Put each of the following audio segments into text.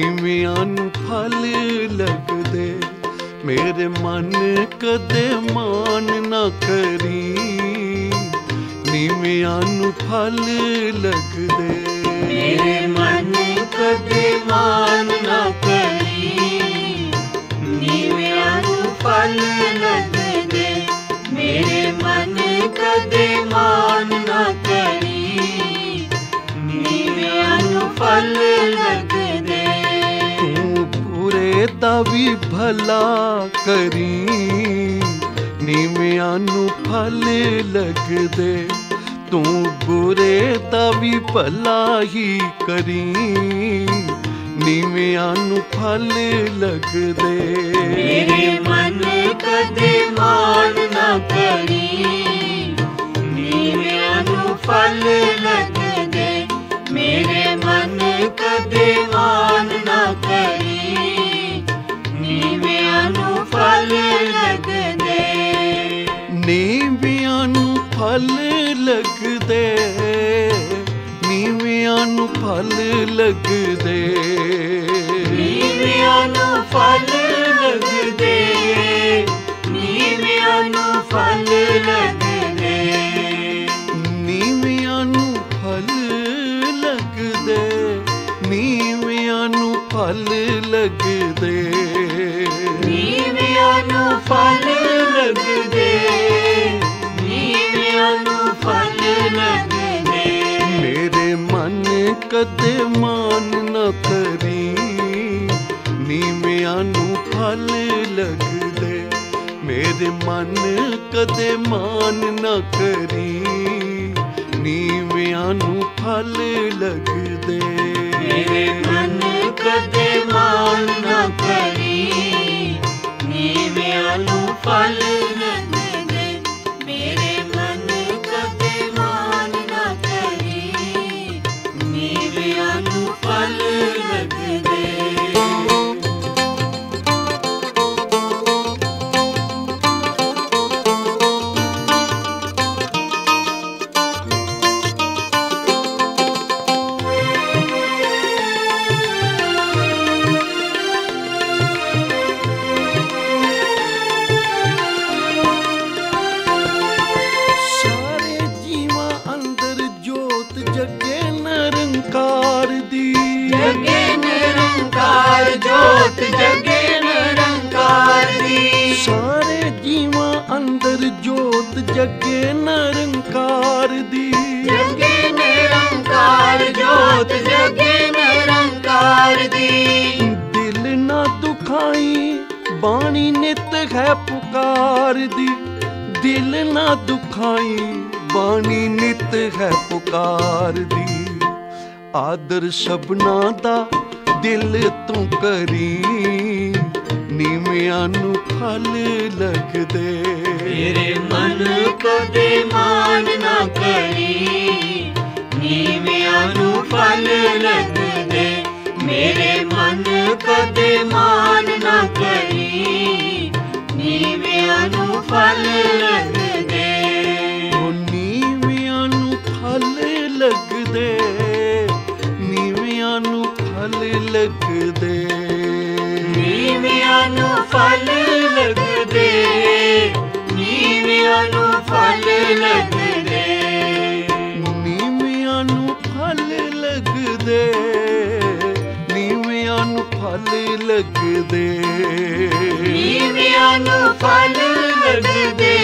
ਨੀਵਿਆਂ ਨੂੰ ਫਲ ਲੱਗਦੇ? ਮੇਰੇ ਮਨ ਕਦੇ ਮਾਨ ਨਾ ਕਰੀ। ਨੀਵਿਆਂ ਨੂੰ ਫਲ ਲੱਗਦੇ। ਮੇਰੇ ਮਨ ਕਦੇ ਮਾਨ ਨਾ ਕਰੀ। ਨੀਵਿਆਂ ਨੂੰ ਫਲ ਲੱਗਦੇ। ਮੇਰੇ ਮਨ ਕਦੇ ਮਾਨ ਨਾ ਕਰੀ। ਨੀਵਿਆਂ ਨੂੰ ਫਲ ਲੱਗਦੇ। ਦਾ ਵੀ ਭਲਾ ਕਰੀ ਨੀਵਿਆਂ ਨੂੰ ਫਲ ਲੱਗਦੇ ਤੂੰ ਬੁਰੇ ਦਾ ਵੀ ਭਲਾ ਹੀ ਕਰੀ ਨੀਵਿਆਂ ਨੂੰ ਫਲ ਲੱਗਦੇ ਮੇਰੇ ਮਨ ਕਦੇ ਮਾਨ ਨਾ ਕਰੀ ਨੀਵਿਆਂ ਨੂੰ ਫਲ ਲੱਗਦੇ ਮੇਰੇ ਮਨ ਕਦੇ ਮਾਨ ਨਾ ਕਰੀ ਨੂੰ ਫਲ ਲੱਗਦੇ। ਨੀਵਿਆਂ ਨੂੰ ਫਲ ਲੱਗਦੇ। ਨੀਵਿਆਂ ਨੂੰ ਫਲ ਲੱਗਦੇ। ਨੀਵਿਆਂ ਨੂੰ ਫਲ ਲੱਗਦੇ। ਨੀਵਿਆਂ ਨੂੰ ਫਲ ਲੱਗਦੇ। ਨੀਵਿਆਂ ਨੂੰ ਫਲ ਲੱਗਦੇ। ਨੀਵਿਆਂ ਨੂੰ ਫਲ ਲੱਗਦੇ। ਨੀਵਿਆਂ ਨੂੰ ਫਲ ਲੱਗਦੇ ਨੀਵਿਆਂ ਨੂੰ ਫਲ ਲੱਗਦੇ। ਮੇਰੇ ਮਨ ਕਦੇ ਮਾਨ ਨਾ ਕਰੀ ਨੀਵਿਆਂ ਨੂੰ ਫਲ ਲੱਗਦੇ। ਮੇਰੇ ਮਨ ਕਦੇ ਮਾਨ ਨਾ ਕਰੀ ਨੀਵਿਆਂ ਨੂੰ ਫਲ ਲੱਗਦੇ। ਮੇਰੇ ਮਨ ਕਦੇ ਮਾਨ ਨਾ ਕਰੀ। ਮੇਵਿਆਂ ਨੂੰ ਫਲ ਨ ਆਦਰ ਸਭਨਾ ਦਾ ਦਿਲ ਤੂੰ ਕਰੀ। ਨੀਵਿਆਂ ਨੂੰ ਫਲ ਲੱਗਦੇ। ਮੇਰੇ ਮਨ ਕਦੇ ਮਾਨ ਨਾ ਕਰੀ। ਨੀਵਿਆਂ ਨੂੰ ਫਲ ਲੱਗਦੇ। ਮੇਰੇ ਮਨ ਕਦੇ ਮਾਨ ਨਾ ਕਰੀ। ਨੀਵਿਆਂ ਨੂੰ ਫਲ ਲੱਗਦੇ। ਨੀਵਿਆਂ ਨੂੰ ਫਲ ਲੱਗਦੇ। ਨੀਵਿਆਂ ਨੂੰ ਫਲ ਲੱਗਦੇ। ਨੀਵਿਆਂ ਨੂੰ ਫਲ ਲੱਗਦੇ। ਨੀਵਿਆਂ ਨੂੰ ਫਲ ਲੱਗਦੇ। ਨੀਵਿਆਂ ਨੂੰ ਫਲ ਲੱਗਦੇ।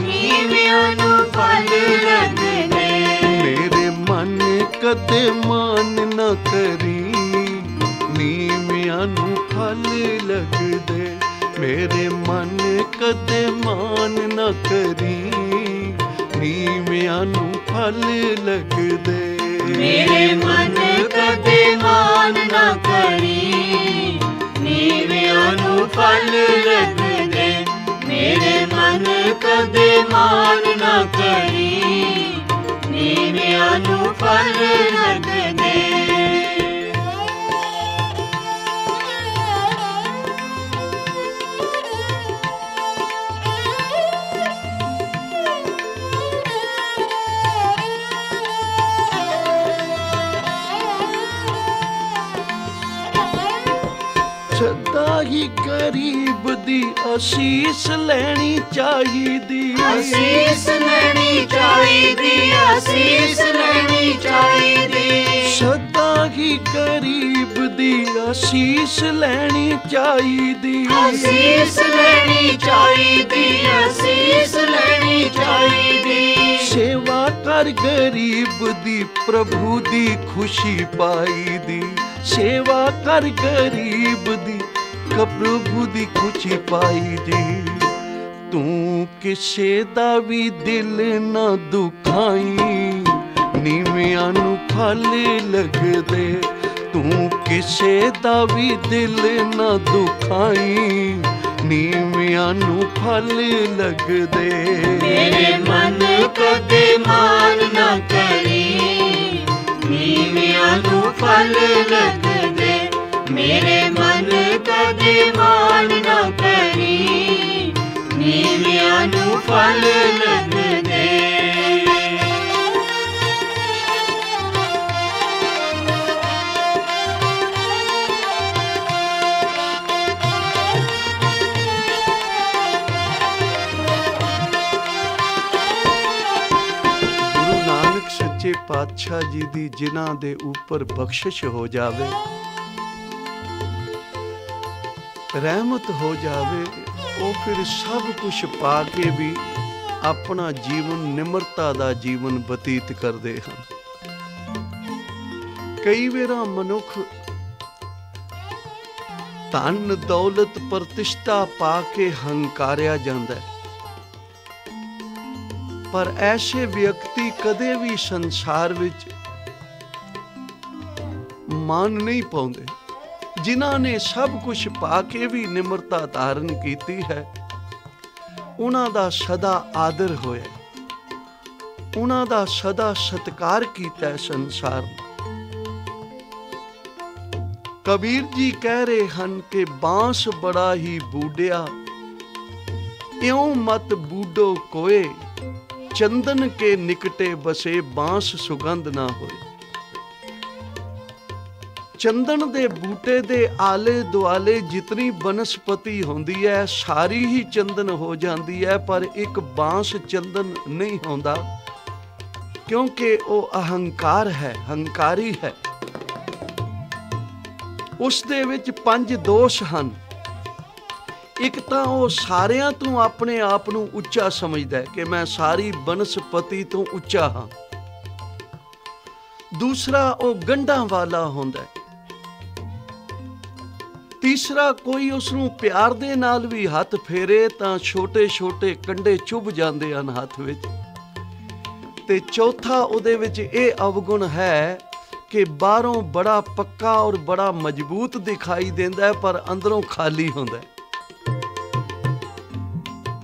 ਨੀਵਿਆਂ ਨੂੰ ਫਲ ਲੱਗਦੇ। ਕਦੇ ਮਾਨ ਨਾ ਕਰੀ। ਫਲ ਲੱਗਦੇ, ਮੇਰੇ ਮਨ ਕਦੇ ਮਾਨ ਨਾ ਕਰੀ। ਨੀਵਿਆਂ ਨੂੰ ਫਲ ਲੱਗਦੇ, ਮੇਰੇ ਮਨ ਕਦੇ ਮਾਨ ਨਾ ਕਰੀ। ਨੀਵਿਆਂ ਨੂੰ ਫਲ ਲੱਗਦੇ, ਮੇਰੇ ਮਨ ਕਦੇ ਮਾਨ ਨਾ ਕਰੀ। ਨੀਵਿਆਂ ਨੂੰ ਫਲ ਲੱਗਦੇ। ਹੀ ਗਰੀਬ ਦੀ ਅਸੀਸ ਲੈਣੀ ਚਾਹੀਦੀ। ਅਸੀਸ ਲੈਣੀ ਚਾਹੀਦੀ ਅਸੀਸ ਲੈਣੀ ਚਾਹੀਦੀ। ਸਦਾ ਹੀ ਗਰੀਬ ਦੀ ਅਸੀਸ ਲੈਣੀ ਚਾਹੀਦੀ। ਅਸੀਸ ਲੈਣੀ ਚਾਹੀਦੀ ਅਸੀਸ ਲੈਣੀ ਚਾਹੀਦੀ। ਸੇਵਾ ਕਰ ਗਰੀਬ ਦੀ ਪ੍ਰਭੂ ਦੀ ਖੁਸ਼ੀ ਪਾਈ ਦੀ ਸੇਵਾ ਕਰ ਗਰੀਬ ਦੀ ਕ ਪ੍ਰਭੂ ਦੀ ਖੁਸ਼ੀ ਪਾਈ ਜੀ। ਤੂੰ ਕਿਸੇ ਦਾ ਵੀ ਦਿਲ ਨਾ ਦੁਖਾਈ। ਨੀਵਿਆਂ ਨੂੰ ਫਲ ਲੱਗਦੇ। ਤੂੰ ਕਿਸੇ ਦਾ ਵੀ ਦਿਲ ਨਾ ਦੁਖਾਈ। ਨੀਵਿਆਂ ਨੂੰ ਫਲ ਲੱਗਦੇ। ਮੇਰੇ ਮਨ ਕਦੇ ਮਾਨ ਨਾ ਕਰੀ। ਨੀਵਿਆਂ ਨੂੰ ਫਲ ਲੱਗਦੇ। ਮੇਰੇ ਮਨ ਕਦੇ ਮਾਨ ਨਾ ਕਰੀ। ਨੀਵਿਆਂ ਨੂੰ ਫਲ ਲੱਗਦੇ ਗੁਰੂ ਨਾਨਕ ਸੱਚੇ ਪਾਤਸ਼ਾਹ ਜੀ ਦੀ ਜਿਨ੍ਹਾਂ ਦੇ ਉੱਪਰ ਬਖਸ਼ਿਸ਼ ਹੋ ਜਾਵੇ ਰਹਿਮਤ ਹੋ ਜਾਵੇ, ਉਹ ਫਿਰ ਸਭ ਕੁਝ ਪਾ ਕੇ ਵੀ ਆਪਣਾ ਜੀਵਨ, ਨਿਮਰਤਾ ਦਾ ਜੀਵਨ ਬਤੀਤ ਕਰਦੇ ਹਨ। ਕਈ ਵੇਰਾਂ ਮਨੁੱਖ ਧਨ, ਦੌਲਤ, ਪ੍ਰਤਿਸ਼ਠਾ ਪਾ ਕੇ ਹੰਕਾਰਿਆ ਜਾਂਦਾ ਹੈ। ਪਰ ਐਸੇ ਵਿਅਕਤੀ ਕਦੇ ਵੀ ਸੰਸਾਰ ਵਿੱਚ ਮਾਨ ਨਹੀਂ ਪਾਉਂਦੇ। ਜਿਨ੍ਹਾਂ ਨੇ ਸਭ ਕੁਝ ਪਾ ਕੇ ਵੀ ਨਿਮਰਤਾ ਧਾਰਨ ਕੀਤੀ ਹੈ, ਉਹਨਾਂ ਦਾ ਸਦਾ ਆਦਰ ਹੋਇਆ ਉਹਨਾਂ ਦਾ ਸਦਾ ਸਤਕਾਰ ਕੀਤਾ ਸੰਸਾਰ ਕਬੀਰ ਜੀ ਕਹਿ ਰਹੇ ਹਨ ਕਿ ਬਾਂਸ ਬੜਾ ਹੀ ਬੂਡਿਆ ਇਉਂ ਮਤ ਬੂਡੋ ਕੋਏ, ਚੰਦਨ ਕੇ ਨਿਕਟੇ ਬਸੇ ਬਾਂਸ ਸੁਗੰਧ ਨਾ ਹੋਏ। ਚੰਦਨ ਦੇ ਬੂਟੇ ਦੇ ਆਲੇ ਦੁਆਲੇ ਜਿਤਨੀ ਬਨਸਪਤੀ ਹੁੰਦੀ ਹੈ, ਸਾਰੀ ਹੀ ਚੰਦਨ ਹੋ ਜਾਂਦੀ ਹੈ, ਪਰ ਇੱਕ ਬਾਂਸ ਚੰਦਨ ਨਹੀਂ ਹੁੰਦਾ। ਕਿਉਂਕਿ ਉਹ ਅਹੰਕਾਰ ਹੈ, ਹੰਕਾਰੀ ਹੈ। ਉਸ ਦੇ ਵਿੱਚ ਪੰਜ ਦੋਸ਼ ਹਨ। ਇੱਕ ਤਾਂ ਉਹ ਸਾਰਿਆਂ ਤੋਂ ਆਪਣੇ ਆਪ ਨੂੰ ਉੱਚਾ ਸਮਝਦਾ ਹੈ ਕਿ ਮੈਂ ਸਾਰੀ ਬਨਸਪਤੀ ਤੋਂ ਉੱਚਾ ਹਾਂ। ਦੂਸਰਾ, ਉਹ ਗੰਢਾਂ ਵਾਲਾ ਹੁੰਦਾ ਹੈ। ਤੀਸਰਾ ਕੋਈ ਉਸ ਨੂੰ ਪਿਆਰ ਦੇ ਨਾਲ ਵੀ ਹੱਥ ਫੇਰੇ ਤਾਂ ਛੋਟੇ-ਛੋਟੇ ਕੰਡੇ ਚੁੱਭ ਜਾਂਦੇ ਹਨ ਹੱਥ ਵਿੱਚ। ਤੇ ਚੌਥਾ ਉਹਦੇ ਵਿੱਚ ਇਹ ਅਵਗੁਣ ਹੈ ਕਿ ਬਾਹਰੋਂ ਬੜਾ ਪੱਕਾ ਔਰ ਬੜਾ ਮਜ਼ਬੂਤ ਦਿਖਾਈ ਦਿੰਦਾ ਹੈ, ਪਰ ਅੰਦਰੋਂ ਖਾਲੀ ਹੁੰਦਾ ਹੈ।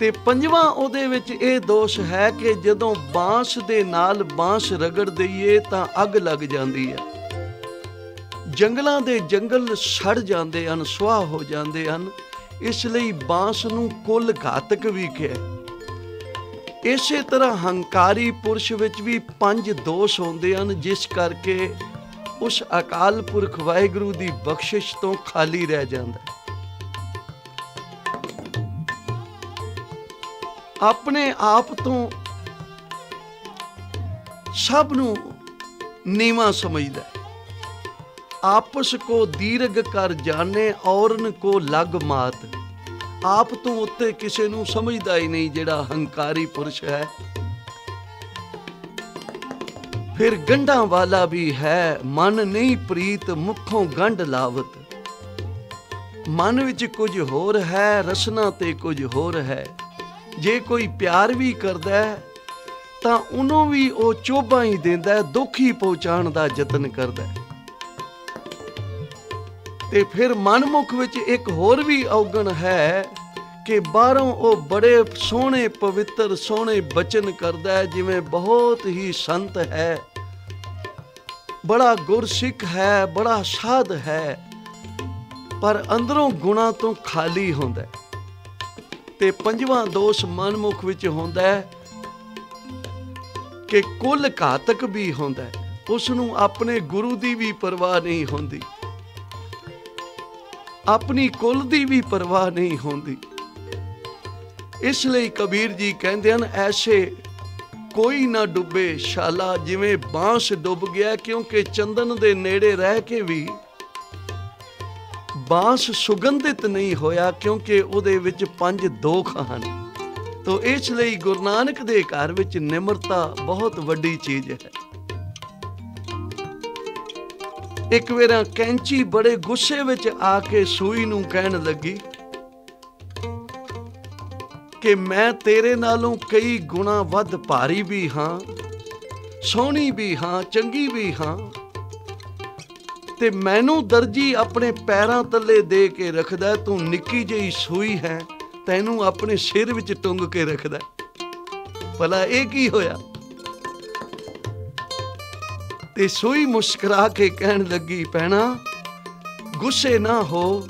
ਤੇ ਪੰਜਵਾਂ ਉਹਦੇ ਵਿੱਚ ਇਹ ਦੋਸ਼ ਹੈ ਕਿ ਜਦੋਂ ਬਾਂਸ ਦੇ ਨਾਲ ਬਾਂਸ ਰਗੜ ਦਈਏ ਤਾਂ ਅੱਗ ਲੱਗ ਜਾਂਦੀ ਹੈ। ਜੰਗਲਾਂ ਦੇ ਜੰਗਲ ਸੜ ਜਾਂਦੇ ਹਨ, ਸੁਆਹ ਹੋ ਜਾਂਦੇ ਹਨ। ਇਸ ਲਈ ਬਾਂਸ ਨੂੰ ਕੁੱਲ ਘਾਤਕ ਵੀ ਕਿਹਾ ਇਸੇ ਤਰ੍ਹਾਂ ਹੰਕਾਰੀ ਪੁਰਸ਼ ਵਿੱਚ ਵੀ ਪੰਜ ਦੋਸ਼ ਹੁੰਦੇ ਹਨ, ਜਿਸ ਕਰਕੇ ਉਸ ਅਕਾਲ ਪੁਰਖ ਵਾਹਿਗੁਰੂ ਦੀ ਬਖਸ਼ਿਸ਼ ਤੋਂ ਖਾਲੀ ਰਹਿ ਜਾਂਦਾ ਹੈ। ਆਪਣੇ ਆਪ ਤੋਂ ਸਭ ਨੂੰ ਨੀਵਾ ਸਮਝਦਾ ਹੈ। ਆਪਸ ਕੋ ਦੀਰਗ ਕਰ ਜਾਣੇ, ਔਰਨ ਕੋ ਲਗ ਮਾਤ। ਆਪ ਤੋਂ ਉੱਤੇ ਕਿਸੇ ਨੂੰ ਸਮਝਦਾ ਹੀ ਨਹੀਂ ਜਿਹੜਾ ਹੰਕਾਰੀ ਪੁਰਸ਼ ਹੈ। ਫਿਰ ਗੰਢਾਂ ਵਾਲਾ ਵੀ ਹੈ, ਮਨ ਨਹੀਂ ਪ੍ਰੀਤ, ਮੁਖੋਂ ਗੰਢ ਲਾਵਤ। ਮਨ ਵਿੱਚ ਕੁਝ ਹੋਰ ਹੈ, ਰਸਨਾ ਤੇ ਕੁਝ ਹੋਰ ਹੈ। ਜੇ ਕੋਈ ਪਿਆਰ ਵੀ ਕਰਦਾ ਹੈ, ਤਾਂ ਉਹਨੂੰ ਵੀ ਉਹ ਚੋਭਾਂ ਹੀ ਦਿੰਦਾ ਹੈ, ਦੁੱਖ ਹੀ ਪਹੁੰਚਾਉਣ ਦਾ ਯਤਨ ਕਰਦਾ ਹੈ। ਤੇ ਫਿਰ ਮਨਮੁਖ ਵਿੱਚ ਇੱਕ ਹੋਰ ਵੀ ਔਗਣ ਹੈ ਕਿ ਬਾਹਰੋਂ ਉਹ ਬੜੇ ਸੋਹਣੇ ਪਵਿੱਤਰ, ਸੋਹਣੇ ਬਚਨ ਕਰਦਾ ਹੈ, ਜਿਵੇਂ ਬਹੁਤ ਹੀ ਸੰਤ ਹੈ। ਬੜਾ ਗੁਰਸਿੱਖ ਹੈ, ਬੜਾ ਸਾਧ ਹੈ, ਪਰ ਅੰਦਰੋਂ ਗੁਣਾ ਤੋਂ ਖਾਲੀ ਹੁੰਦਾ ਹੈ। ਤੇ ਪੰਜਵਾਂ ਦੋਸ਼ ਮਨਮੁਖ ਵਿੱਚ ਹੁੰਦਾ ਹੈ ਕਿ ਕੁੱਲ ਘਾਤਕ ਵੀ ਹੁੰਦਾ ਹੈ। ਉਸ ਨੂੰ ਆਪਣੇ ਗੁਰੂ ਦੀ ਵੀ ਪਰਵਾਹ ਨਹੀਂ ਹੁੰਦੀ। ਆਪਣੀ ਕੁੱਲ ਦੀ ਵੀ ਪਰਵਾਹ ਨਹੀਂ ਹੁੰਦੀ। ਇਸ ਲਈ ਕਬੀਰ ਜੀ ਕਹਿੰਦੇ ਹਨ, ਐਸੇ ਕੋਈ ਨਾ ਡੁੱਬੇ ਸ਼ਾਲਾ ਜਿਵੇਂ ਬਾਂਸ ਡੁੱਬ ਗਿਆ, ਕਿਉਂਕਿ ਚੰਦਨ ਦੇ ਨੇੜੇ ਰਹਿ ਕੇ ਵੀ ਬਾਂਸ ਸੁਗੰਧਿਤ ਨਹੀਂ ਹੋਇਆ, ਕਿਉਂਕਿ ਉਹਦੇ ਵਿੱਚ ਪੰਜ ਦੋਖ ਹਨ। ਤੋ ਇਸ ਲਈ ਗੁਰੂ ਨਾਨਕ ਦੇ ਘਰ ਵਿੱਚ ਨਿਮਰਤਾ ਬਹੁਤ ਵੱਡੀ ਚੀਜ਼ ਹੈ। ਇੱਕ ਵੇਰਾ ਕੈਂਚੀ ਬੜੇ ਗੁੱਸੇ ਵਿੱਚ ਆ ਕੇ ਸੂਈ ਨੂੰ ਕਹਿਣ ਲੱਗੀ, ਕਿ ਮੈਂ ਤੇਰੇ ਨਾਲੋਂ ਕਈ ਗੁਣਾ ਵੱਧ ਭਾਰੀ ਵੀ ਹਾਂ, ਸੋਹਣੀ ਵੀ ਹਾਂ, ਚੰਗੀ ਵੀ ਹਾਂ, ਤੇ ਮੈਨੂੰ ਦਰਜੀ ਆਪਣੇ ਪੈਰਾਂ ਥੱਲੇ ਦੇ ਕੇ ਰੱਖਦਾ, ਤੂੰ ਨਿੱਕੀ ਜਿਹੀ ਸੂਈ ਹੈ, ਤੈਨੂੰ ਆਪਣੇ ਸਿਰ ਵਿੱਚ ਟੁੰਗ ਕੇ ਰੱਖਦਾ। ਭਲਾ ਇਹ ਕੀ ਹੋਇਆ? ਤੇ ਸੂਈ ਮੁਸਕਰਾ ਕੇ ਕਹਿਣ ਲੱਗੀ ਪੈਣਾ ਗੁੱਸੇ ਨਾ ਹੋ,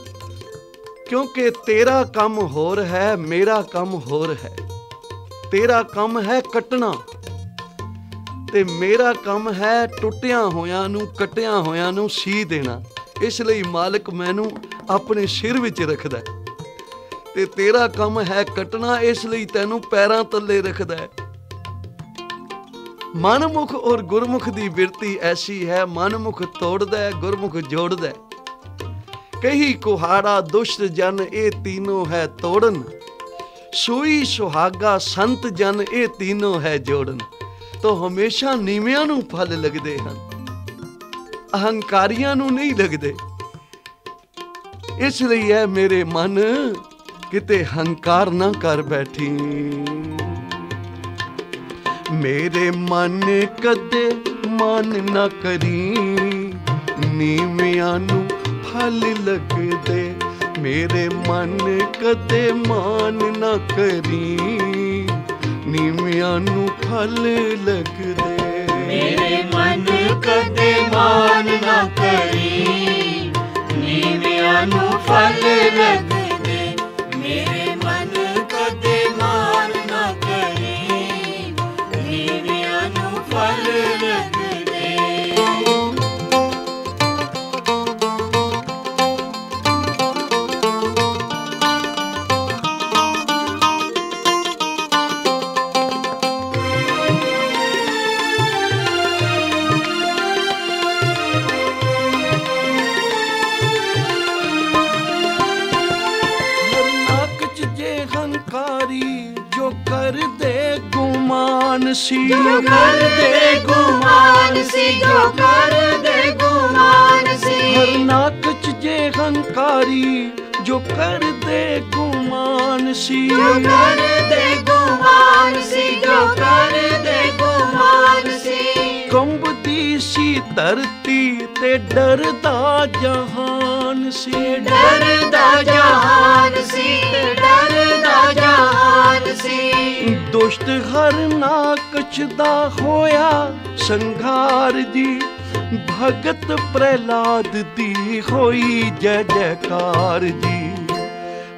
ਕਿਉਂਕਿ ਤੇਰਾ ਕੰਮ ਹੋਰ ਹੈ, ਮੇਰਾ ਕੰਮ ਹੋਰ ਹੈ। ਤੇਰਾ ਕੰਮ ਹੈ ਕੱਟਣਾ ਤੇ ਮੇਰਾ ਕੰਮ ਹੈ ਟੁੱਟਿਆਂ ਹੋਇਆਂ ਨੂੰ, ਕਟਿਆਂ ਹੋਇਆਂ ਨੂੰ ਸੀ ਦੇਣਾ। ਇਸ ਲਈ ਮਾਲਕ ਮੈਨੂੰ ਆਪਣੇ ਸਿਰ ਵਿੱਚ ਰੱਖਦਾ ਤੇ ਤੇਰਾ ਕੰਮ ਹੈ ਕੱਟਣਾ, ਇਸ ਲਈ ਤੈਨੂੰ ਪੈਰਾਂ ਥੱਲੇ ਰੱਖਦਾ ਹੈ। ਮਨਮੁਖ ਔਰ ਗੁਰਮੁਖ ਦੀ ਬਿਰਤੀ ਐਸੀ ਹੈ, ਮਨਮੁਖ ਤੋੜਦਾ ਹੈ, ਗੁਰਮੁਖ ਜੋੜਦਾ ਕਹੀ ਕੁਹਾੜਾ ਦੁਸ਼ਟ ਜਨ, ਇਹ ਤੀਨੋ ਹੈ ਤੋੜਨ। ਸੂਈ ਸੁਹਾਗਾ ਸੰਤ ਜਨ, ਇਹ ਤੀਨੋ ਹੈ ਜੋੜਨ। ਤੋ ਹਮੇਸ਼ਾ ਨੀਵਿਆਂ ਨੂੰ ਫਲ ਲੱਗਦੇ ਹਨ, ਅਹੰਕਾਰੀਆਂ ਨੂੰ ਨਹੀਂ ਲੱਗਦੇ। ਇਸ ਲਈ ਹੈ ਮੇਰੇ ਮਨ, ਕਿਤੇ ਹੰਕਾਰ ਨਾ ਕਰ ਬੈਠੀ। ਮੇਰੇ ਮਨ ਕਦੇ ਮਨ ਨਾ ਕਰੀ। ਨੀਵਿਆਂ ਨੂੰ ਫਲ ਲੱਗਦੇ, ਮੇਰੇ ਮਨ ਕਦੇ ਮਾਨ ਨਾ ਕਰੀ। ਨੀਵਿਆਂ ਨੂੰ ਫਲ ਲੱਗਦੇ। ਮੇਰੇ ਮਨ ਕਦੇ ਮਾਨ ਨਾ ਕਰੀ। ਨੀਵਿਆਂ ਨੂੰ ਫਲ ਲੱਗਦੇ। ਸੀ ਜੋ ਕਰਦੇ ਗੁਮਾਨ ਸੀ ਜੋ ਕਰਦੇ ਗੁਮਾਨ ਸੀ। ਹਰ ਨੱਕ ਚ ਜੇ ਹੰਕਾਰੀ ਜੋ ਕਰਦੇ ਗੁਮਾਨ ਸੀ। ਜੋ ਕਰਦੇ ਗੁਮਾਨ ਸੀ ਜੋ ਕਰਦੇ ਗੁਮਾਨ ਸੀ। ਕੰਬਦੀ ਸੀ ਧਰਤੀ ਤੇ ਡਰਦਾ ਜਹਾਨ ਸੀ। ਡਰਦਾ ਜਹਾਨ ਸੀ ਤੇ ਡਰਦਾ ਜਹਾਨ ਸੀ। ਦੁਸ਼ਟ ਹਰ ਨਾਕਚ ਦਾ ਹੋਇਆ ਸੰਘਾਰ ਜੀ, ਭਗਤ ਪ੍ਰਹਿਲਾਦ ਦੀ ਹੋਈ ਜੈ ਜੈਕਾਰ ਜੀ।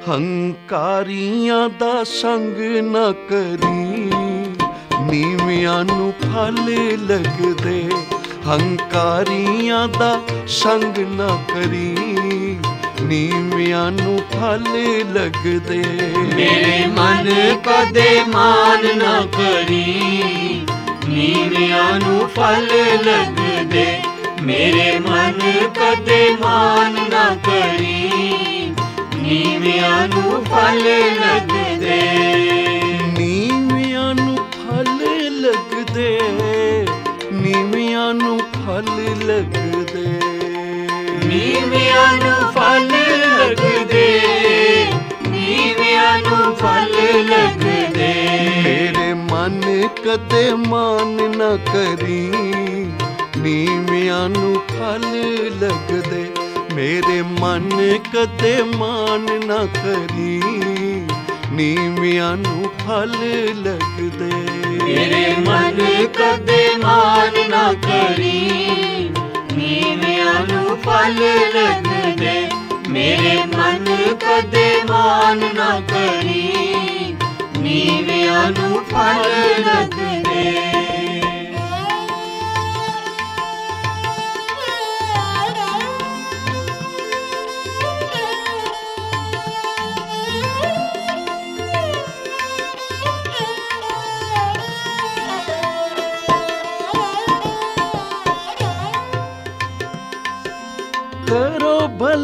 ਹੰਕਾਰੀਆਂ ਦਾ ਸੰਗ ਨਾ ਕਰੀ, ਨੀਵਿਆਂ ਨੂੰ ਫਲ ਲੱਗਦੇ। ਹੰਕਾਰੀਆਂ ਦਾ ਸੰਗ ਨਾ ਕਰੀ ਨੀਵਿਆਂ ਨੂੰ ਫਲ ਲੱਗਦੇ। ਮੇਰੇ ਮਨ ਕਦੇ ਮਾਨ ਨਾ ਕਰੀ। ਨੀਵਿਆਂ ਨੂੰ ਫਲ ਲੱਗਦੇ। ਮੇਰੇ ਮਨ ਕਦੇ ਮਾਨ ਨਾ ਕਰੀ। ਨੀਵਿਆਂ ਨੂੰ ਫਲ ਲੱਗਦੇ। ਨੀਵਿਆਂ ਨੂੰ ਫਲ ਲੱਗਦੇ ਨੀਵਿਆਂ ਨੂੰ ਫਲ ਲੱਗਦੇ। ਮੇਰੇ ਮਨ ਕਦੇ ਮਾਨ ਨਾ ਕਰੀ ਨੀਵਿਆਂ ਨੂੰ ਫਲ ਲੱਗਦੇ। ਮੇਰੇ ਮਨ ਕਦੇ ਮਾਨ ਨਾ ਕਰੀ ਨੀਵਿਆਂ ਨੂੰ ਫਲ ਲੱਗਦੇ। ਮੇਰੇ ਮਨ ਕਦੇ ਮਾਨ ਨਾ ਕਰੀ ਨੀਵਿਆਂ ਨੂੰ ਫਲ ਲੱਗਦੇ ਮੇਰੇ ਮਨ ਕਦੇ ਮਾਨ ਨਾ ਕਰੀ। ਨੀਵਿਆਂ ਨੂੰ ਫਲ ਲੱਗਦੇ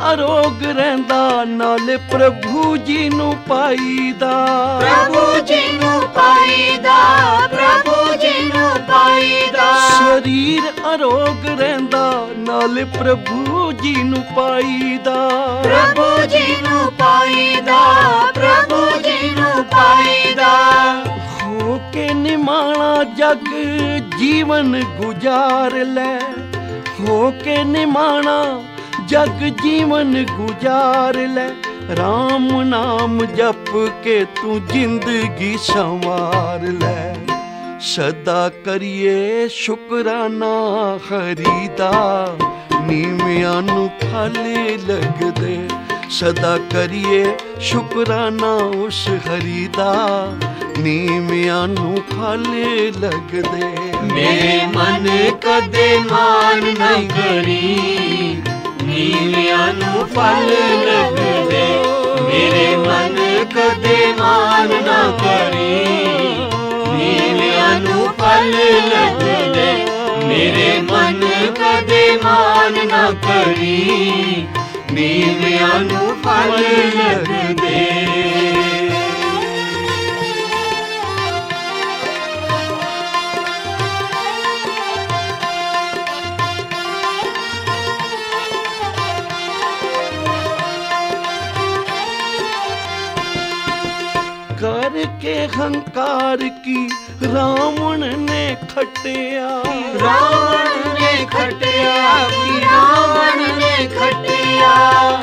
ਅਰੋਗ ਰਹਿੰਦਾ ਨਾਲੇ ਪ੍ਰਭੂ ਜੀ ਨੂੰ ਪਾਈਦਾ। ਪ੍ਰਭੂ ਜੀ ਨੂੰ ਪਾਈਦਾ ਪ੍ਰਭੂ ਜੀ ਨੂੰ ਪਾਈਦਾ। ਸਰੀਰ ਅਰੋਗ ਰਹਿੰਦਾ ਨਾਲੇ ਪ੍ਰਭੂ ਜੀ ਨੂੰ ਪਾਈਦਾ। ਪ੍ਰਭੂ ਜੀ ਨੂੰ ਪਾਈਦਾ ਪ੍ਰਭੂ ਜੀ ਨੂੰ ਪਾਈਦਾ। ਹੋ ਕੇ ਨਿਮਾਣਾ ਜਗ ਜੀਵਨ ਗੁਜ਼ਾਰ ਲੈ ਹੋ ਕੇ ਨਿਮਾਣਾ ਜਗ ਜੀਵਨ ਗੁਜ਼ਾਰ ਲੈ RAM ਨਾਮ ਜਪ ਕੇ ਤੂੰ ਜ਼ਿੰਦਗੀ ਸੰਵਾਰ ਲੈ ਸਦਾ ਕਰੀਏ ਸ਼ੁਕਰਾਨਾ ਹਰੀਦਾ ਨੀਵਿਆਂ ਨੂੰ ਫਲ ਲੱਗਦੇ ਸਦਾ ਕਰੀਏ ਸ਼ੁਕਰਾਨਾ ਉਸ ਹਰੀ ਦਾ ਨੀਵਿਆਂ ਨੂੰ ਫਲ ਲੱਗਦੇ ਮੇਰੇ ਮਨ ਕਦੇ ਮਾਨ ਨਹੀਂ ਕਰੀ ਨੀਵਿਆਂ ਨੂੰ ਫਲ ਲੱਗਦੇ ਮੇਰੇ ਮਨ ਕਦੇ ਮਾਨ ਨਾ ਕਰੀ। ਨੀਵਿਆਂ ਨੂੰ ਫਲ ਲੱਗਦੇ ਮੇਰੇ ਮਨ ਕਦੇ ਮਾਨ ਨਾ ਕਰੀ। ਨੀਵਿਆਂ ਨੂੰ ਫਲ ਲੱਗਦੇ ਕਰਕੇ ਹੰਕਾਰ ਕੀ ਰਾਵਣ ਨੇ ਖਟਿਆ? ਰਾਵਣ ਨੇ ਖਟਿਆ ਵੀ ਰਾਵਣ ਨੇ ਖਟਿਆ?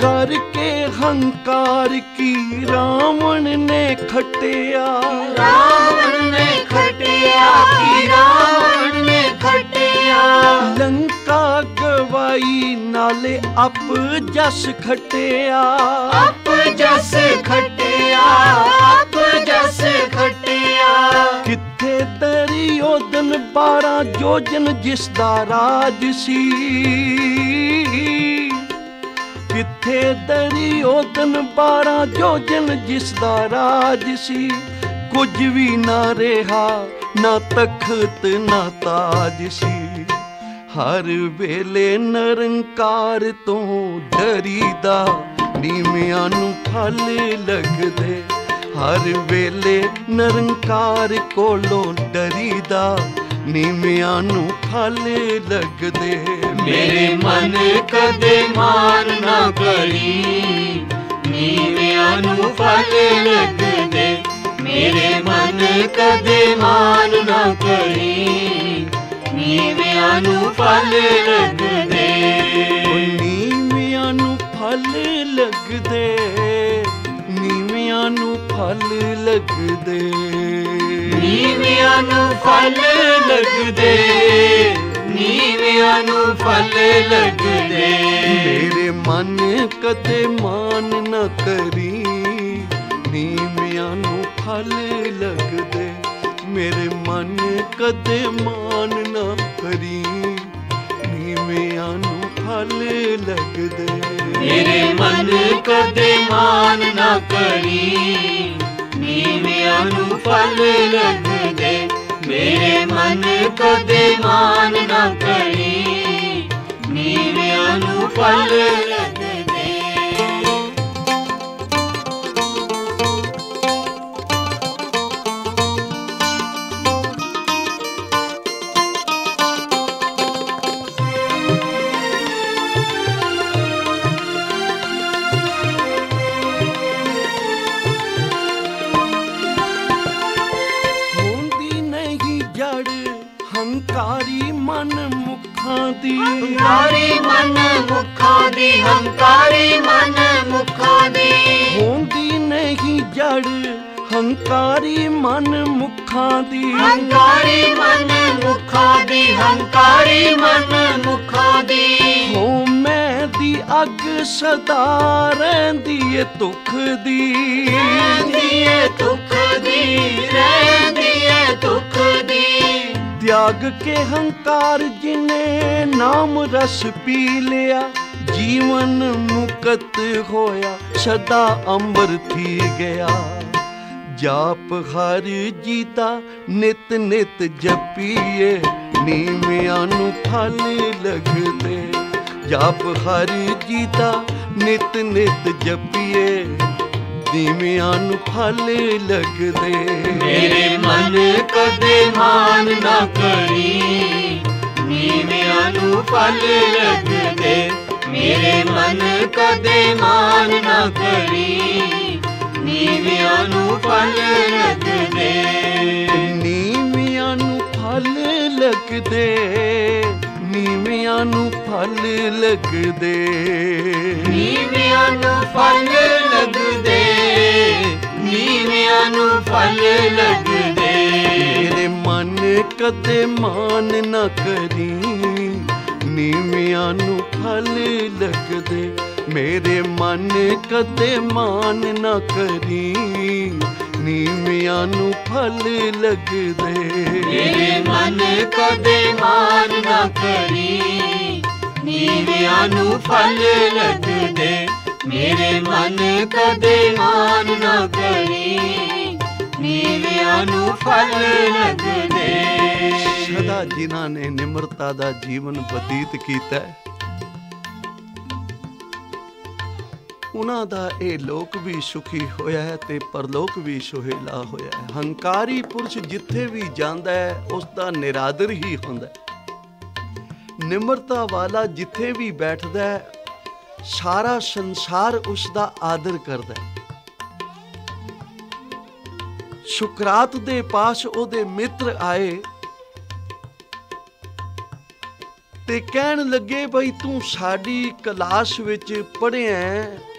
ਕਰਕੇ ਹੰਕਾਰ ਕੀ ਰਾਵਣ ਨੇ ਖਟਿਆ? ਰਾਵਣ ਨੇ ਖਟਿਆ ਵੀ ਰਾਵਣ ਨੇ ਖਟਿਆ? ਲੰਕਾ ਗਵਾਈ ਨਾਲੇ ਅਪ ਜਸ ਖਟਿਆ। ਆਪ ਜਸ ਖਟਿਆ ਆਪ ਜਸ ਖਟਿਆ। ਕਿੱਥੇ ਤੇਰੀ ਉਦਨ 12 ਜੋਜਨ ਜਿਸ ਦਾ ਰਾਜ ਸੀ। ਕਿੱਥੇ ਤੇਰੀ ਉਦਨ 12 ਜੋਜਨ ਜਿਸ ਦਾ ਰਾਜ ਸੀ। ਕੁਝ ਵੀ ਨਾ ਰਿਹਾ, ਨਾ ਤਖਤ, ਨਾ ਤਾਜ ਸੀ। ਹਰ ਵੇਲੇ ਨਿਰੰਕਾਰ ਤੋਂ ਡਰੀਦਾ, ਨੀਵਿਆਂ ਨੂੰ ਫਲ ਲੱਗਦੇ। ਹਰ ਵੇਲੇ ਨਿਰੰਕਾਰ ਕੋਲੋਂ ਡਰੀਦਾ, ਨੀਵਿਆਂ ਨੂੰ ਫਲ ਲੱਗਦੇ। ਮੇਰੇ ਮਨ ਕਦੇ ਮਾਨ ਨਾ ਕਰੀ, ਨੀਵਿਆਂ ਨੂੰ ਫਲ ਲੱਗਦੇ। ਮੇਰੇ ਮਨ ਕਦੇ ਮਾਨ ਨਾ ਕਰੀ। ਨੀਵਿਆਂ ਨੂੰ ਫਲ ਲੱਗਦੇ। ਨੀਵਿਆਂ ਨੂੰ ਫਲ ਲੱਗਦੇ। ਨੀਵਿਆਂ ਨੂੰ ਫਲ ਲੱਗਦੇ। ਨੀਵਿਆਂ ਨੂੰ ਫਲ ਲੱਗਦੇ। ਨੀਵਿਆਂ ਨੂੰ ਫਲ ਲੱਗਦੇ। ਮੇਰੇ ਮਨ ਕਦੇ ਮਾਨ ਨਾ ਕਰੀ। ਨੀਵਿਆਂ ਨੂੰ ਫਲ ਲੱਗਦੇ, ਮੇਰੇ ਮਨ ਕਦੇ ਮਾਨ ਨਾ ਕਰੀ। ਨੀਵਿਆਂ ਨੂੰ ਫਲ ਲੱਗਦੇ, ਮੇਰੇ ਮਨ ਕਦੇ ਮਾਨ ਨਾ ਕਰੀ। ਨੀਵਿਆਂ ਫਲ ਲਗਦੇ, ਮੇਰੇ ਮਨ ਕਦੇ ਮਾਨ ਨਾ ਕਰੀ। ਨੀਵਿਆਂ ਨੂੰ ਫਲ ਲਗਦੇ। ਦੀ। ਹੰਕਾਰੀ ਮਨ ਮੁਖਾਂ ਦੀ ਹੰਕਾਰੀ ਮਨ ਮੁਖਾਂ ਦੀ। ਹੁੰਦੀ ਨਹੀਂ ਜੜ ਹੰਕਾਰੀ ਮਨ ਮੁਖਾਂ ਦੀ। ਹੰਕਾਰੀ ਮਨ ਮੁਖਾਂ ਦੀ ਹੰਕਾਰੀ ਮਨ ਮੁਖਾਂ ਦੀ। ਹੋ ਮੈਂ ਦੀ ਅੱਗ ਸਦਾ ਰਹਿੰਦੀ ਏ ਦੁੱਖ ਦੀ। ਰਹਿੰਦੀ ਏ ਦੁੱਖ ਦੀ ਰਹਿੰਦੀ ਏ ਦੁੱਖ ਦੀ। ਤਿਆਗ ਕੇ ਹੰਕਾਰ ਜਿਨੇ ਨਾਮ ਰਸ ਪੀ ਲਿਆ, ਜੀਵਨ ਮੁਕਤ ਹੋਇਆ, ਸਦਾ ਅੰਮ੍ਰਿਤੀ ਗਿਆ। ਜਾਪ ਹਰ ਜੀਤਾ, ਨਿਤ ਨਿਤ ਜਪੀਏ ਨੀਮਿਆਂ ਨੂੰ ਫਲ ਲਗਦੇ। ਜਾਪ ਹਰ ਜੀਤਾ, ਨਿਤ ਨਿਤ ਜਪੀਏ ਨੀਵਿਆਂ ਨੂੰ ਫਲ ਲਗਦੇ। ਮੇਰੇ ਮਨ ਕਦੇ ਮਾਨ ਨਾ ਕਰੀ। ਨੀਵਿਆਂ ਨੂੰ ਫਲ ਲਗਦੇ। ਮੇਰੇ ਮਨ ਕਦੇ ਮਾਨ ਨਾ ਕਰੀ। ਨੀਵਿਆਂ ਨੂੰ ਫਲ ਲਗਦੇ। ਨੀਵਿਆਂ ਨੂੰ ਫਲ ਲੱਗਦੇ। ਨੀਵਿਆਂ ਨੂੰ ਫਲ ਲੱਗਦੇ। ਨੀਵਿਆਂ ਨੂੰ ਫਲ ਲਗਦੇ। ਨੀਵਿਆਂ ਨੂੰ ਫਲ ਲਗਦੇ। ਮੇਰੇ ਮਨ ਕਦੇ ਮਾਨ ਨਾ ਕਰੀ। ਨੀਵਿਆਂ ਨੂੰ ਫਲ ਲੱਗਦੇ। ਮੇਰੇ ਮਨ ਕਦੇ ਮਾਨ ਨਾ ਕਰੀ। ਨੀਵਿਆਂ ਨੂੰ ਫਲ ਲੱਗਦੇ। ਮੇਰੇ ਮਨ ਕਦੇ ਮਾਨ ਨਾ ਕਰੀ। ਨੀਵਿਆਂ ਨੂੰ ਫਲ ਲਗਦੇ। ਮੇਰੇ ਮਨ ਕਦੇ ਮਾਨ ਨਾ ਕਰੀ। ਨੀਵਿਆਂ ਨੂੰ ਫਲ ਲਗਦੇ। ਸਦਾ ਜਿਨ੍ਹਾਂ ਨੇ ਨਿਮਰਤਾ ਦਾ ਜੀਵਨ ਬਤੀਤ ਕੀਤਾ ਹੈ, ਉਹਨਾਂ ਦਾ ਇਹ ਲੋਕ ਵੀ ਸੁਖੀ ਹੋਇਆ ਹੈ ਤੇ ਪਰਲੋਕ ਵੀ ਸੁਹੇਲਾ ਹੋਇਆ ਹੈ। ਹੰਕਾਰੀ ਪੁਰਸ਼ ਜਿੱਥੇ ਵੀ ਜਾਂਦਾ ਹੈ, ਉਸ ਦਾ ਨਿਰਾਦਰ ਹੀ ਹੁੰਦਾ ਹੈ। ਨਿਮਰਤਾ ਵਾਲਾ ਜਿੱਥੇ ਵੀ ਬੈਠਦਾ ਹੈ, ਸਾਰਾ ਸੰਸਾਰ ਉਸ ਦਾ ਆਦਰ ਕਰਦਾ ਹੈ। ਸੁਕਰਾਤ ਦੇ ਪਾਸ ਉਹਦੇ ਮਿੱਤਰ ਆਏ ਤੇ ਕਹਿਣ ਲੱਗੇ, ਬਈ ਤੂੰ ਸਾਡੀ ਕਲਾਸ ਵਿੱਚ ਪੜ੍ਹਿਆ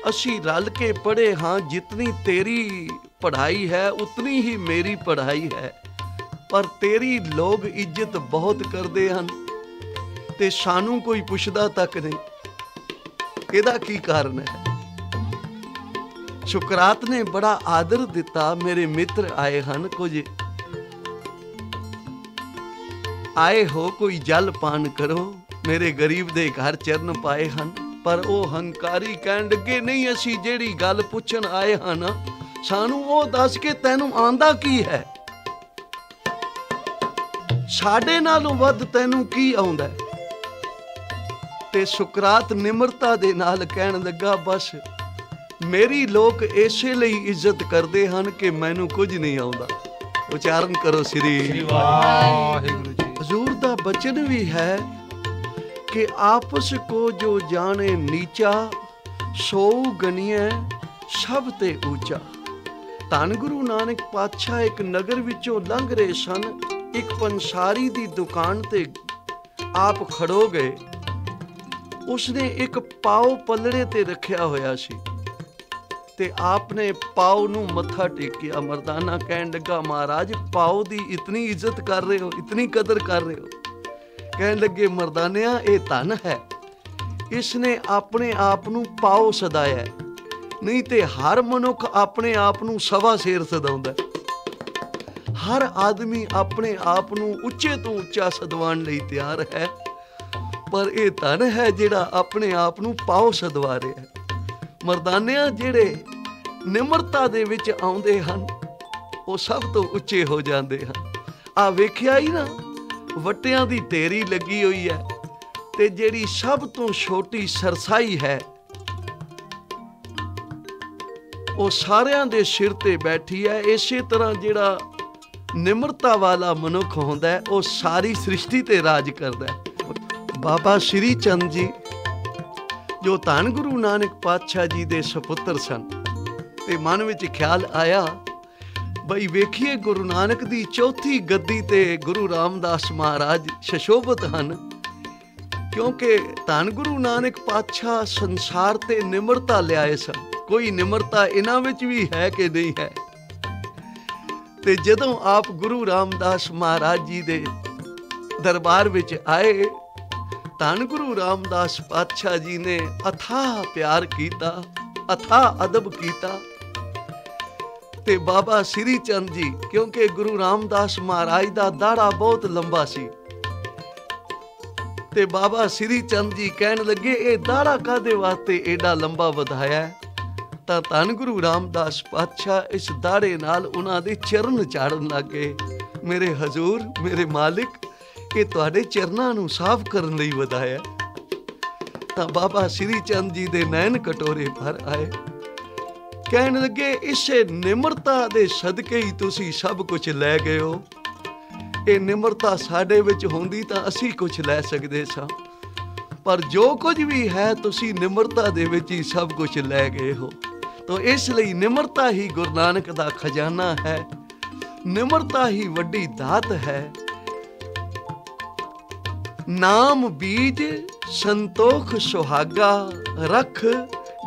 ਅਸੀਂ ਰਲ ਕੇ ਪੜ੍ਹੇ ਹਾਂ, ਜਿਤਨੀ ਤੇਰੀ ਪੜ੍ਹਾਈ ਹੈ, ਉਤਨੀ ਹੀ ਮੇਰੀ ਪੜ੍ਹਾਈ ਹੈ। ਪਰ ਤੇਰੀ ਲੋਕ ਇੱਜ਼ਤ ਬਹੁਤ ਕਰਦੇ ਹਨ ਤੇ ਸਾਨੂੰ ਕੋਈ ਪੁੱਛਦਾ ਤੱਕ ਨਹੀਂ। ਇਹਦਾ ਕੀ ਕਾਰਨ ਹੈ? ਸੁਕਰਾਤ ਨੇ ਬੜਾ ਆਦਰ ਦਿੱਤਾ, ਮੇਰੇ ਮਿੱਤਰ ਆਏ ਹਨ ਕੁਝ। ਆਏ ਹੋ ਕੋਈ ਜਲ ਪਾਨ ਕਰੋ, ਮੇਰੇ ਗਰੀਬ ਦੇ ਘਰ ਚਰਨ ਪਾਏ ਹਨ। ਪਰ ਉਹ ਹੰਕਾਰੀ ਕਹਿਣ ਲੱਗੇ ਨਹੀਂ ਅਸੀਂ ਜਿਹੜੀ ਗੱਲ ਪੁੱਛਣ ਆਏ ਹਨ ਸਾਨੂੰ ਉਹ ਦੱਸ ਕੇ ਤੈਨੂੰ ਆਂਦਾ ਕੀ ਹੈ? ਸਾਡੇ ਨਾਲੋਂ ਵੱਧ ਤੈਨੂੰ ਕੀ ਆਉਂਦਾ? ਤੇ ਸੁਕਰਾਤ ਨਿਮਰਤਾ ਦੇ ਨਾਲ ਕਹਿਣ ਲੱਗਾ ਬਸ ਮੇਰੀ ਲੋਕ ਇਸੇ ਲਈ ਇੱਜ਼ਤ ਕਰਦੇ ਹਨ ਕਿ ਮੈਨੂੰ ਕੁਝ ਨਹੀਂ ਆਉਂਦਾ। ਉਚਾਰਨ ਕਰੋ ਸ੍ਰੀ ਵਾਹਿਗੁਰੂ ਜੀ। ਹਜ਼ੂਰ ਦਾ ਬਚਨ ਵੀ ਹੈ ਕਿ ਆਪਸ ਕੋ ਜੋ ਜਾਣੇ ਨੀਚਾ, ਸੋ ਗਨੀਐ ਸਭ ਤੇ ਉੱਚਾ। ਧੰਨ ਗੁਰੂ ਨਾਨਕ ਪਾਤਸ਼ਾਹ ਇੱਕ ਨਗਰ ਵਿੱਚੋਂ ਲੰਘ ਰਹੇ ਸਨ, ਇੱਕ ਪੰਸਾਰੀ ਦੀ ਦੁਕਾਨ ਤੇ ਆਪ ਖੜੋ ਗਏ। ਉਸਨੇ ਇੱਕ ਪਾਉ ਪਲੜੇ ਤੇ ਰੱਖਿਆ ਹੋਇਆ ਸੀ ਤੇ ਆਪ ਨੇ ਪਾਉ ਨੂੰ ਮੱਥਾ ਟੇਕਿਆ। ਮਰਦਾਨਾ ਕਹਿਣ ਲੱਗਾ, ਮਹਾਰਾਜ ਪਾਉ ਦੀ ਇਤਨੀ ਇੱਜ਼ਤ ਕਰ ਰਹੇ ਹੋ, ਇਤਨੀ ਕਦਰ ਕਰ ਰਹੇ ਹੋ। ਕਹਿਣ ਲੱਗੇ, ਮਰਦਾਨਿਆ, ਇਹ ਧਨ ਹੈ। ਇਸ ਨੇ ਆਪਣੇ ਆਪ ਨੂੰ ਪਾਉ ਸਦਾਇਆ ਨਹੀਂ ਤੇ ਹਰ ਮਨੁੱਖ ਆਪਣੇ ਆਪ ਨੂੰ ਸਵਾ ਸ਼ੇਰ ਸਦਾਉਂਦਾ ਹਰ ਆਦਮੀ ਆਪਣੇ ਆਪ ਨੂੰ ਉੱਚੇ ਤੋਂ ਉੱਚਾ ਸਦਵਾਉਣ ਲਈ ਤਿਆਰ ਹੈ। ਪਰ ਇਹ ਧਨ ਹੈ ਜਿਹੜਾ ਆਪਣੇ ਆਪ ਨੂੰ ਪਾਉ ਸਦਵਾ ਰਿਹਾ ਹੈ। ਮਰਦਾਨਿਆਂ, ਜਿਹੜੇ ਨਿਮਰਤਾ ਦੇ ਵਿੱਚ ਆਉਂਦੇ ਹਨ, ਉਹ ਸਭ ਤੋਂ ਉੱਚੇ ਹੋ ਜਾਂਦੇ ਹਨ। ਆ ਵੇਖਿਆ ਹੀ ਨਾ ਵਟਿਆਂ ਦੀ ਢੇਰੀ ਲੱਗੀ ਹੋਈ ਹੈ ਤੇ ਜਿਹੜੀ ਸਭ ਤੋਂ ਛੋਟੀ ਸਰਸਾਈ ਹੈ, ਉਹ ਸਾਰਿਆਂ ਦੇ ਸਿਰ ਤੇ ਬੈਠੀ ਹੈ। ਇਸੇ ਤਰ੍ਹਾਂ ਜਿਹੜਾ ਨਿਮਰਤਾ ਵਾਲਾ ਮਨੁੱਖ ਹੁੰਦਾ ਹੈ, ਉਹ ਸਾਰੀ ਸ੍ਰਿਸ਼ਟੀ ਤੇ ਰਾਜ ਕਰਦਾ ਹੈ। ਬਾਬਾ ਸ਼੍ਰੀ ਚੰਦ ਜੀ, ਜੋ ਧੰਨ ਗੁਰੂ ਨਾਨਕ ਪਾਤਸ਼ਾਹ ਜੀ ਦੇ ਸੁਪੁੱਤਰ ਸਨ, ਤੇ ਮਨ ਵਿੱਚ ਖਿਆਲ ਆਇਆ ਬਈ ਵੇਖੀਏ ਗੁਰੂ ਨਾਨਕ ਦੀ ਚੌਥੀ ਗੱਦੀ ਤੇ ਗੁਰੂ ਰਾਮਦਾਸ ਮਹਾਰਾਜ ਸ਼ਸ਼ੋਭਤ ਹਨ। ਕਿਉਂਕਿ ਧੰਨ ਗੁਰੂ ਨਾਨਕ ਪਾਤਸ਼ਾਹ ਸੰਸਾਰ ਤੇ ਨਿਮਰਤਾ ਲਿਆਏ ਸਨ। ਕੋਈ ਨਿਮਰਤਾ ਇਹਨਾਂ ਵਿੱਚ ਵੀ ਹੈ ਕਿ ਨਹੀਂ ਹੈ? ਤੇ ਜਦੋਂ ਆਪ ਗੁਰੂ ਰਾਮਦਾਸ ਮਹਾਰਾਜ ਜੀ ਦੇ ਦਰਬਾਰ ਵਿੱਚ ਆਏ, ਧੰਨ ਗੁਰੂ ਰਾਮਦਾਸ ਪਾਤਸ਼ਾਹ ਜੀ ਨੇ ਅਥਾਹ ਪਿਆਰ ਕੀਤਾ, ਅਥਾਹ ਅਦਬ ਕੀਤਾ ਤੇ ਬਾਬਾ ਸ੍ਰੀ ਚੰਦ ਜੀ, ਕਿਉਂਕਿ ਗੁਰੂ ਰਾਮਦਾਸ ਮਹਾਰਾਜ ਦਾ ਦਾੜਾ ਬਹੁਤ ਲੰਬਾ ਸੀ। ਤੇ ਬਾਬਾ ਸ੍ਰੀ ਚੰਦ ਜੀ ਕਹਿਣ ਲੱਗੇ, ਇਹ ਦਾੜਾ ਕਾਦੇ ਵਾਸਤੇ ਏਡਾ ਲੰਬਾ ਵਧਾਇਆ ਤਾਂ ਧੰਨ ਗੁਰੂ ਰਾਮਦਾਸ ਪਾਤਸ਼ਾਹ ਇਸ ਦਾੜੇ ਨਾਲ ਉਹਨਾਂ ਦੇ ਚਰਨ ਚਾੜਨ ਲੱਗੇ। ਮੇਰੇ ਹਜ਼ੂਰ, ਮੇਰੇ ਮਾਲਿਕ, ਇਹ ਤੁਹਾਡੇ ਚਰਨਾਂ ਨੂੰ ਸਾਫ਼ ਕਰਨ ਲਈ ਵਧਾਇਆ ਤਾਂ ਬਾਬਾ ਸ੍ਰੀ ਚੰਦ ਜੀ ਦੇ ਨੈਣ ਕਟੋਰੇ ਭਰ ਆਏ। ਕਹਿਣ ਲੱਗੇ, ਇਸੇ ਨਿਮਰਤਾ ਦੇ ਸਦਕੇ ਹੀ ਤੁਸੀਂ ਸਭ ਕੁਝ ਲੈ ਗਏ ਹੋ। ਇਹ ਨਿਮਰਤਾ ਸਾਡੇ ਵਿੱਚ ਹੁੰਦੀ ਤਾਂ ਅਸੀਂ ਕੁਝ ਲੈ ਸਕਦੇ ਸਾਂ। ਪਰ ਜੋ ਕੁਝ ਵੀ ਹੈ, ਤੁਸੀਂ ਨਿਮਰਤਾ ਦੇ ਵਿੱਚ ਹੀ ਸਭ ਕੁਝ ਲੈ ਗਏ ਹੋ। ਤਾਂ ਇਸ ਲਈ ਨਿਮਰਤਾ ਹੀ ਗੁਰੂ ਨਾਨਕ ਦਾ ਖਜ਼ਾਨਾ ਹੈ। ਨਿਮਰਤਾ ਹੀ ਵੱਡੀ ਦਾਤ ਹੈ। ਨਾਮ ਬੀਜ ਸੰਤੋਖ ਸੁਹਾਗਾ, ਰਖ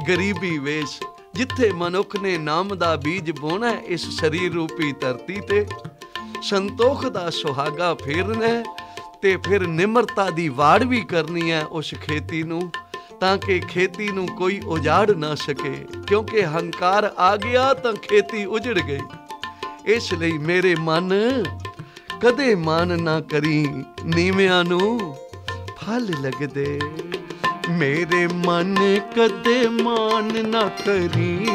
ਗਰੀਬੀ ਵੇਸ਼। ਜਿੱਥੇ ਮਨੁੱਖ ਨੇ ਨਾਮ ਦਾ ਬੀਜ ਬੋਣਾ ਇਸ ਸਰੀਰ ਰੂਪੀ ਧਰਤੀ ਤੇ ਸੰਤੋਖ ਦਾ ਸੁਹਾਗਾ ਫੇਰਨਾ ਤੇ ਫਿਰ ਨਿਮਰਤਾ ਦੀ ਵਾੜ ਵੀ ਕਰਨੀ ਹੈ ਉਸ ਖੇਤੀ ਨੂੰ, ਤਾਂ ਕਿ ਖੇਤੀ ਨੂੰ ਕੋਈ ਉਜਾੜ ਨਾ ਸਕੇ। ਕਿਉਂਕਿ ਹੰਕਾਰ ਆ ਗਿਆ ਤਾਂ ਖੇਤੀ ਉਜੜ ਗਈ। ਇਸ ਲਈ ਮੇਰੇ ਮਨ ਕਦੇ ਮਾਨ ਨਾ ਕਰੀ ਨੀਵਿਆਂ ਨੂੰ ਫਲ ਲੱਗਦੇ। ਮੇਰੇ ਮਨ ਕਦੇ ਮਾਨ ਨਾ ਕਰੀ।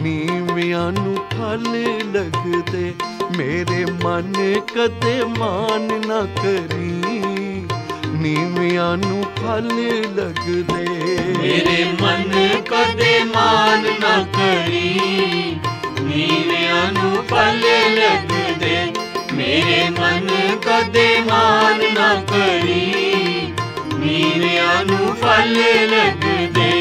ਨੀਵਿਆਂ ਨੂੰ ਫਲ ਲੱਗਦੇ, ਮੇਰੇ ਮਨ ਕਦੇ ਮਾਨ ਨਾ ਕਰੀ। ਨੀਵਿਆਂ ਨੂੰ ਫਲ ਲੱਗਦੇ, ਮੇਰੇ ਮਨ ਕਦੇ ਮਾਨ ਨਾ ਕਰੀ। ਨੀਵਿਆਂ ਨੂੰ ਫਲ ਲੱਗਦੇ, ਮੇਰੇ ਮਨ ਕਦੇ ਮਾਨ ਨਾ ਕਰੀ। ਨੀਵਿਆਂ ਨੂੰ ਫਲ ਲੱਗਦੇ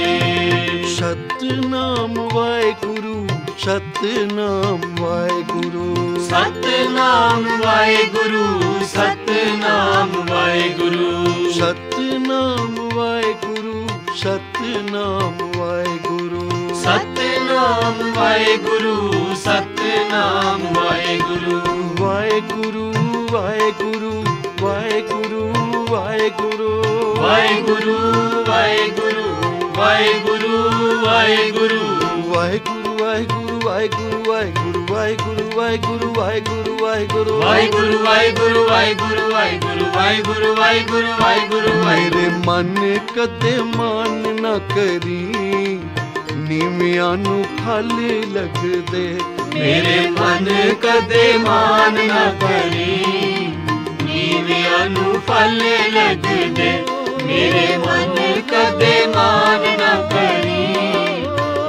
ਸਤਨਾਮ ਵਾਹਿਗੁਰੂ ਸਤਨਾਮ ਵਾਹਿਗੁਰੂ ਸਤਨਾਮ ਵਾਹਿਗੁਰੂ ਸਤਨਾਮ ਵਾਹਿਗੁਰੂ ਸਤਨਾਮ ਵਾਹਿਗੁਰੂ ਸਤਨਾਮ ਵਾਹਿਗੁਰੂ ਸਤਨਾਮ ਵਾਹਿਗੁਰੂ ਸਤਨਾਮ ਵਾਹਿਗੁਰੂ ਵਾਹਿਗੁਰੂ ਵਾਹਿਗੁਰੂ ਵਾਹਿਗੁਰੂ ਵਾਹਿਗੁਰੂ ਵਾਹਿਗੁਰੂ ਵਾਹਿਗੁਰੂ ਵਾਹਿਗੁਰੂ ਵਾਹਿਗੁਰੂ ਵਾਹਿਗੁਰੂ ਵਾਹਿਗੁਰੂ ਵਾਹਿਗੁਰੂ ਵਾਹਿਗੁਰੂ ਵਾਹਿਗੁਰੂ ਵਾਹਿਗੁਰੂ ਵਾਹਿਗੁਰੂ ਵਾਹਿਗੁਰੂ ਵਾਹਿਗੁਰੂ ਵਾਹਿਗੁਰੂ ਵਾਹਿਗੁਰੂ ਵਾਹਿਗੁਰੂ ਵਾਹਿਗੁਰੂ ਵਾਹਿਗੁਰੂ ਵਾਹਿਗੁਰੂ ਮੇਰੇ ਮਨ ਕਦੇ ਮਾਨ ਨਾ ਕਰੀ ਨੀਵਿਆਂ ਨੂੰ ਫਲ ਲੱਗਦੇ ਮੇਰੇ ਮਨ ਕਦੇ ਮਾਨ ਨਾ ਕਰੀ ਨੀਵਿਆਂ ਨੂੰ ਫਲ ਲੱਗਦੇ ਮੇਰੇ ਮਨ ਕਦੇ ਮਾਨ ਨਾ ਕਰੀ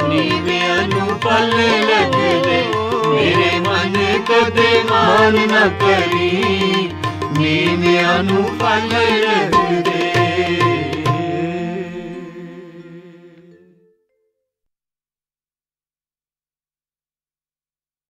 ਨੀਵਿਆਂ ਨੂੰ ਫਲ ਲੱਗਦੇ, ਮੇਰੇ ਮਨ ਕਦੇ ਮਾਨ ਨਾ ਕਰੀ ਨੀਵਿਆਂ ਨੂੰ ਫਲ ਲੱਗਦੇ।